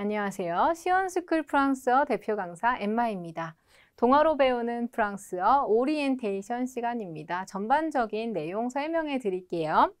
안녕하세요. 시원스쿨 프랑스어 대표 강사 엠마입니다. 동화로 배우는 프랑스어 오리엔테이션 시간입니다. 전반적인 내용 설명해 드릴게요.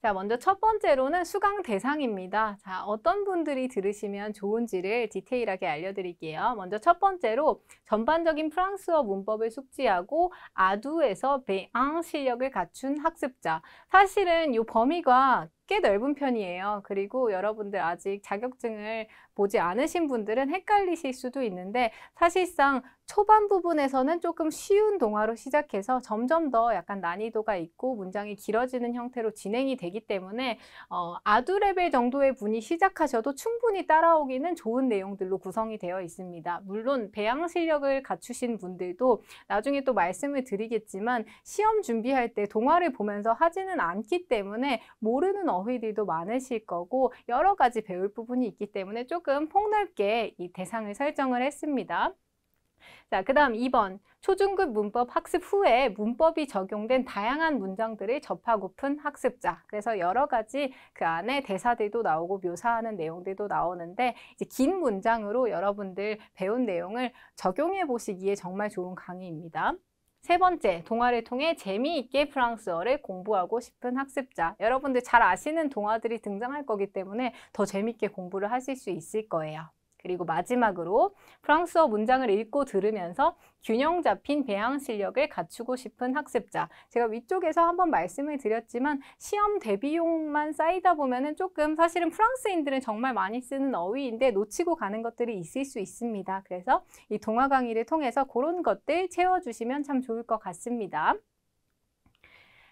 자, 먼저 첫 번째로는 수강 대상입니다. 자, 어떤 분들이 들으시면 좋은지를 디테일하게 알려드릴게요. 먼저 첫 번째로 전반적인 프랑스어 문법을 숙지하고 A deux에서 B un 실력을 갖춘 학습자. 사실은 이 범위가 꽤 넓은 편이에요. 그리고 여러분들 아직 자격증을 보지 않으신 분들은 헷갈리실 수도 있는데 사실상 초반 부분에서는 조금 쉬운 동화로 시작해서 점점 더 약간 난이도가 있고 문장이 길어지는 형태로 진행이 되기 때문에 어, 아두 레벨 정도의 분이 시작하셔도 충분히 따라오기는 좋은 내용들로 구성이 되어 있습니다. 물론 배양 실력을 갖추신 분들도 나중에 또 말씀을 드리겠지만 시험 준비할 때 동화를 보면서 하지는 않기 때문에 모르는 어휘들도 많으실 거고 여러 가지 배울 부분이 있기 때문에 조금 폭넓게 이 대상을 설정을 했습니다. 자, 그 다음 2번. 초중급 문법 학습 후에 문법이 적용된 다양한 문장들을 접하고픈 학습자. 그래서 여러 가지 그 안에 대사들도 나오고 묘사하는 내용들도 나오는데 이제 긴 문장으로 여러분들 배운 내용을 적용해 보시기에 정말 좋은 강의입니다. 세 번째, 동화를 통해 재미있게 프랑스어를 공부하고 싶은 학습자. 여러분들 잘 아시는 동화들이 등장할 거기 때문에 더 재미있게 공부를 하실 수 있을 거예요. 그리고 마지막으로 프랑스어 문장을 읽고 들으면서 균형 잡힌 배양 실력을 갖추고 싶은 학습자. 제가 위쪽에서 한번 말씀을 드렸지만 시험 대비용만 쌓이다 보면은 조금 사실은 프랑스인들은 정말 많이 쓰는 어휘인데 놓치고 가는 것들이 있을 수 있습니다. 그래서 이 동화 강의를 통해서 그런 것들 채워주시면 참 좋을 것 같습니다.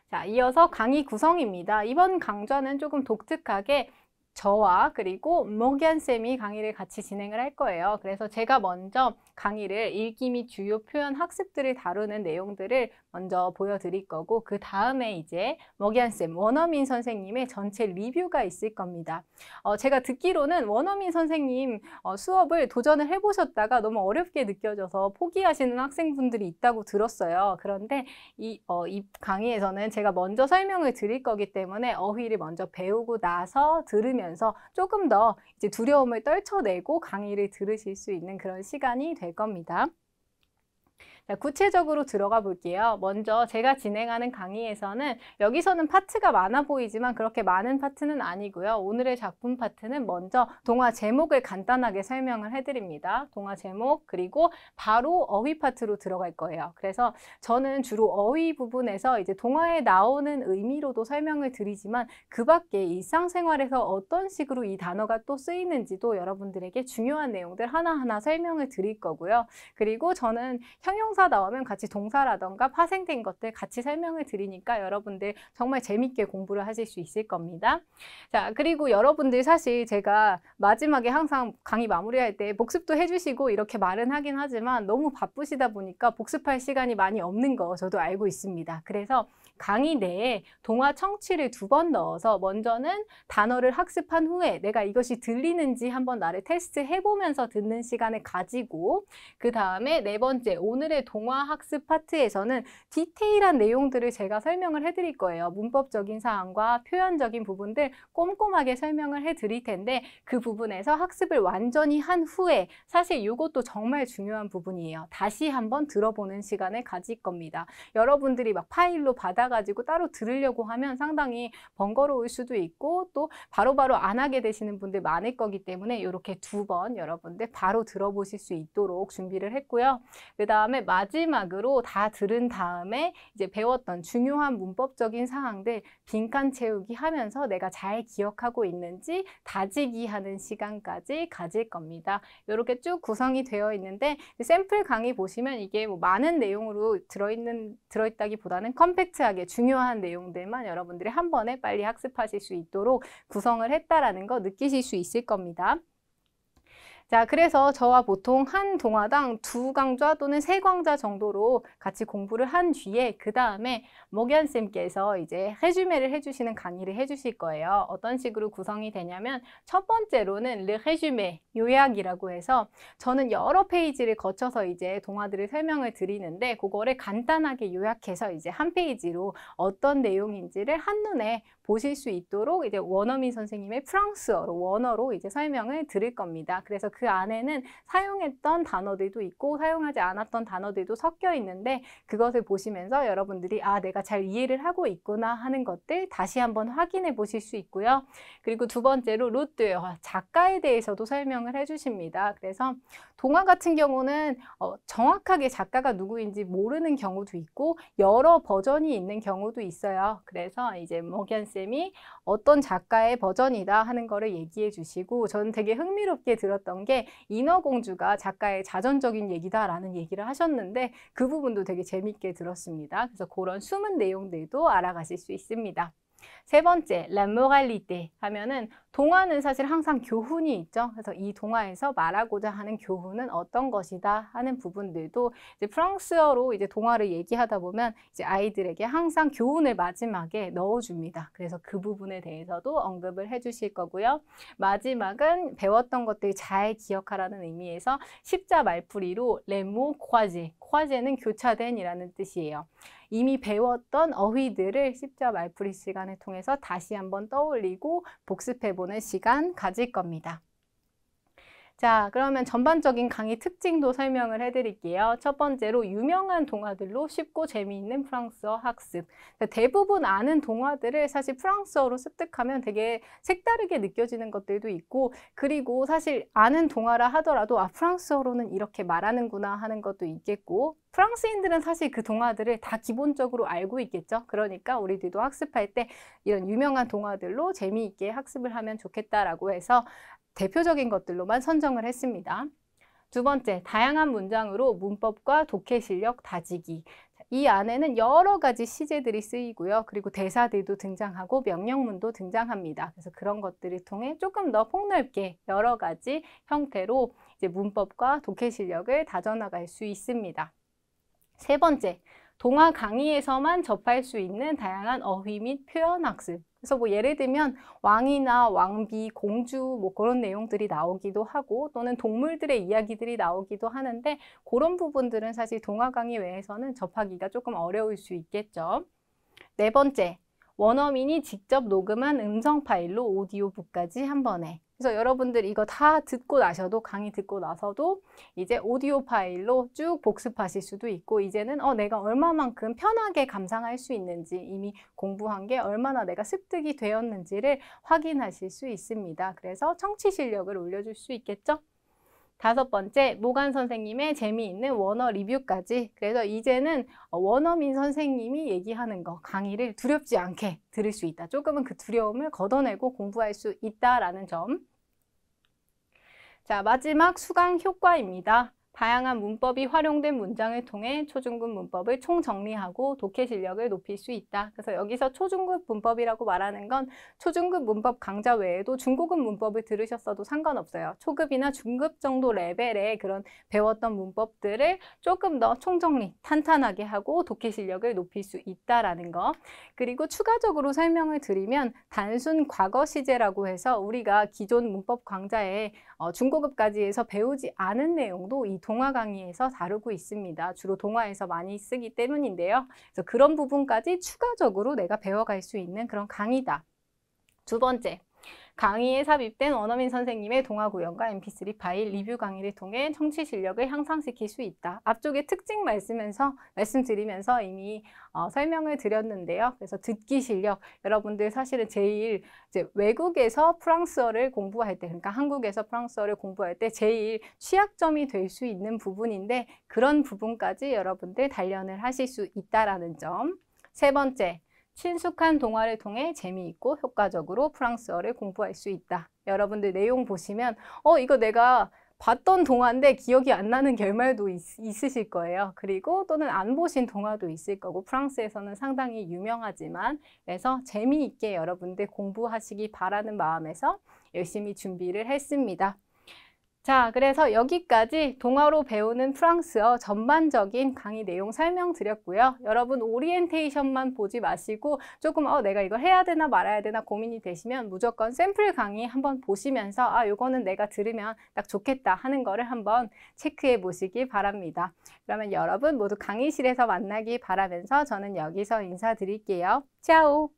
자, 이어서 강의 구성입니다. 이번 강좌는 조금 독특하게 저와 그리고 모기안 쌤이 강의를 같이 진행을 할 거예요. 그래서 제가 먼저 강의를 읽기 및 주요 표현 학습들을 다루는 내용들을 먼저 보여드릴 거고 그 다음에 이제 모기안 쌤, 원어민 선생님의 전체 리뷰가 있을 겁니다. 어, 제가 듣기로는 원어민 선생님 어, 수업을 도전을 해보셨다가 너무 어렵게 느껴져서 포기하시는 학생분들이 있다고 들었어요. 그런데 이, 어, 이 강의에서는 제가 먼저 설명을 드릴 거기 때문에 어휘를 먼저 배우고 나서 들으면 하면서 조금 더 이제 두려움을 떨쳐내고 강의를 들으실 수 있는 그런 시간이 될 겁니다. 자, 구체적으로 들어가 볼게요. 먼저 제가 진행하는 강의에서는 여기서는 파트가 많아 보이지만 그렇게 많은 파트는 아니고요. 오늘의 작품 파트는 먼저 동화 제목을 간단하게 설명을 해드립니다. 동화 제목 그리고 바로 어휘 파트로 들어갈 거예요. 그래서 저는 주로 어휘 부분에서 이제 동화에 나오는 의미로도 설명을 드리지만 그 밖에 일상생활에서 어떤 식으로 이 단어가 또 쓰이는지도 여러분들에게 중요한 내용들 하나하나 설명을 드릴 거고요. 그리고 저는 형용 형용사 나오면 같이 동사라던가 파생된 것들 같이 설명을 드리니까 여러분들 정말 재밌게 공부를 하실 수 있을 겁니다. 자, 그리고 여러분들 사실 제가 마지막에 항상 강의 마무리할 때 복습도 해주시고 이렇게 말은 하긴 하지만 너무 바쁘시다 보니까 복습할 시간이 많이 없는 거 저도 알고 있습니다. 그래서 강의 내에 동화 청취를 두 번 넣어서 먼저는 단어를 학습한 후에 내가 이것이 들리는지 한번 나를 테스트 해 보면서 듣는 시간을 가지고 그 다음에 네 번째 오늘의 동화 학습 파트에서는 디테일한 내용들을 제가 설명을 해드릴 거예요. 문법적인 사항과 표현적인 부분들 꼼꼼하게 설명을 해드릴 텐데 그 부분에서 학습을 완전히 한 후에 사실 이것도 정말 중요한 부분이에요. 다시 한번 들어보는 시간을 가질 겁니다. 여러분들이 막 파일로 받아 받아가지고 따로 들으려고 하면 상당히 번거로울 수도 있고 또 바로바로 안 하게 되시는 분들 많을 거기 때문에 이렇게 두 번 여러분들 바로 들어보실 수 있도록 준비를 했고요. 그 다음에 마지막으로 다 들은 다음에 이제 배웠던 중요한 문법적인 사항들 빈칸 채우기 하면서 내가 잘 기억하고 있는지 다지기 하는 시간까지 가질 겁니다. 이렇게 쭉 구성이 되어 있는데 샘플 강의 보시면 이게 뭐 많은 내용으로 들어있는 들어있다기보다는 컴팩트하게 중요한 내용들만 여러분들이 한 번에 빨리 학습하실 수 있도록 구성을 했다라는 거 느끼실 수 있을 겁니다. 자, 그래서 저와 보통 한 동화당 두 강좌 또는 세 강좌 정도로 같이 공부를 한 뒤에 그 다음에 Morgane 쌤께서 이제 résumé를 해주시는 강의를 해주실 거예요. 어떤 식으로 구성이 되냐면 첫 번째로는 le résumé 요약이라고 해서 저는 여러 페이지를 거쳐서 이제 동화들을 설명을 드리는데 그거를 간단하게 요약해서 이제 한 페이지로 어떤 내용인지를 한눈에 보실 수 있도록 이제 원어민 선생님의 프랑스어로 원어로 이제 설명을 드릴 겁니다. 그래서 그 안에는 사용했던 단어들도 있고 사용하지 않았던 단어들도 섞여 있는데 그것을 보시면서 여러분들이 아 내가 잘 이해를 하고 있구나 하는 것들 다시 한번 확인해 보실 수 있고요. 그리고 두 번째로 루트요 작가에 대해서도 설명을 해주십니다. 그래서 동화 같은 경우는 어, 정확하게 작가가 누구인지 모르는 경우도 있고 여러 버전이 있는 경우도 있어요. 그래서 이제 머겐 쌤이 어떤 작가의 버전이다 하는 거를 얘기해 주시고 저는 되게 흥미롭게 들었던 게 인어공주가 작가의 자전적인 얘기다라는 얘기를 하셨는데 그 부분도 되게 재밌게 들었습니다. 그래서 그런 숨은 내용들도 알아가실 수 있습니다. 세 번째, la moralité 하면은 동화는 사실 항상 교훈이 있죠. 그래서 이 동화에서 말하고자 하는 교훈은 어떤 것이다 하는 부분들도 이제 프랑스어로 이제 동화를 얘기하다 보면 이제 아이들에게 항상 교훈을 마지막에 넣어줍니다. 그래서 그 부분에 대해서도 언급을 해주실 거고요. 마지막은 배웠던 것들 잘 기억하라는 의미에서 십자 말풀이로 레모 콰제, 콰제는 교차된이라는 뜻이에요. 이미 배웠던 어휘들을 십자 말풀이 시간을 통해서 다시 한번 떠올리고 복습해보는 시간 가질 겁니다. 자, 그러면 전반적인 강의 특징도 설명을 해드릴게요. 첫 번째로 유명한 동화들로 쉽고 재미있는 프랑스어 학습. 대부분 아는 동화들을 사실 프랑스어로 습득하면 되게 색다르게 느껴지는 것들도 있고 그리고 사실 아는 동화라 하더라도 아, 프랑스어로는 이렇게 말하는구나 하는 것도 있겠고 프랑스인들은 사실 그 동화들을 다 기본적으로 알고 있겠죠. 그러니까 우리들도 학습할 때 이런 유명한 동화들로 재미있게 학습을 하면 좋겠다라고 해서 대표적인 것들로만 선정을 했습니다. 두 번째, 다양한 문장으로 문법과 독해 실력 다지기. 이 안에는 여러 가지 시제들이 쓰이고요. 그리고 대사들도 등장하고 명령문도 등장합니다. 그래서 그런 것들을 통해 조금 더 폭넓게 여러 가지 형태로 이제 문법과 독해 실력을 다져나갈 수 있습니다. 세 번째, 동화 강의에서만 접할 수 있는 다양한 어휘 및 표현 학습. 그래서 뭐 예를 들면 왕이나 왕비, 공주 뭐 그런 내용들이 나오기도 하고 또는 동물들의 이야기들이 나오기도 하는데 그런 부분들은 사실 동화 강의 외에서는 접하기가 조금 어려울 수 있겠죠. 네 번째, 원어민이 직접 녹음한 음성 파일로 오디오북까지 한 번에 그래서 여러분들 이거 다 듣고 나셔도 강의 듣고 나서도 이제 오디오 파일로 쭉 복습하실 수도 있고 이제는 어 내가 얼마만큼 편하게 감상할 수 있는지 이미 공부한 게 얼마나 내가 습득이 되었는지를 확인하실 수 있습니다. 그래서 청취 실력을 올려줄 수 있겠죠? 다섯 번째, 모간 선생님의 재미있는 원어 리뷰까지. 그래서 이제는 원어민 선생님이 얘기하는 거, 강의를 두렵지 않게 들을 수 있다. 조금은 그 두려움을 걷어내고 공부할 수 있다라는 점. 자, 마지막 수강 효과입니다. 다양한 문법이 활용된 문장을 통해 초중급 문법을 총정리하고 독해 실력을 높일 수 있다. 그래서 여기서 초중급 문법이라고 말하는 건 초중급 문법 강좌 외에도 중고급 문법을 들으셨어도 상관없어요. 초급이나 중급 정도 레벨의 그런 배웠던 문법들을 조금 더 총정리, 탄탄하게 하고 독해 실력을 높일 수 있다라는 거. 그리고 추가적으로 설명을 드리면 단순 과거 시제라고 해서 우리가 기존 문법 강좌에 어, 중고급까지 해서 배우지 않은 내용도 이 동화 강의에서 다루고 있습니다. 주로 동화에서 많이 쓰기 때문인데요. 그래서 그런 부분까지 추가적으로 내가 배워갈 수 있는 그런 강의다. 두 번째, 강의에 삽입된 원어민 선생님의 동화 구연과 mp3 파일 리뷰 강의를 통해 청취 실력을 향상시킬 수 있다. 앞쪽에 특징 말씀면서 말씀드리면서 이미 어, 설명을 드렸는데요. 그래서 듣기 실력 여러분들 사실은 제일 이제 외국에서 프랑스어를 공부할 때 그러니까 한국에서 프랑스어를 공부할 때 제일 취약점이 될 수 있는 부분인데 그런 부분까지 여러분들 단련을 하실 수 있다라는 점. 세 번째, 친숙한 동화를 통해 재미있고 효과적으로 프랑스어를 공부할 수 있다. 여러분들 내용 보시면 어 이거 내가 봤던 동화인데 기억이 안 나는 결말도 있, 으실 거예요. 그리고 또는 안 보신 동화도 있을 거고 프랑스에서는 상당히 유명하지만 그래서 재미있게 여러분들 공부하시기 바라는 마음에서 열심히 준비를 했습니다. 자, 그래서 여기까지 동화로 배우는 프랑스어 전반적인 강의 내용 설명드렸고요. 여러분 오리엔테이션만 보지 마시고 조금 어 내가 이걸 해야 되나 말아야 되나 고민이 되시면 무조건 샘플 강의 한번 보시면서 아 요거는 내가 들으면 딱 좋겠다 하는 거를 한번 체크해 보시기 바랍니다. 그러면 여러분 모두 강의실에서 만나기 바라면서 저는 여기서 인사드릴게요. 짜오!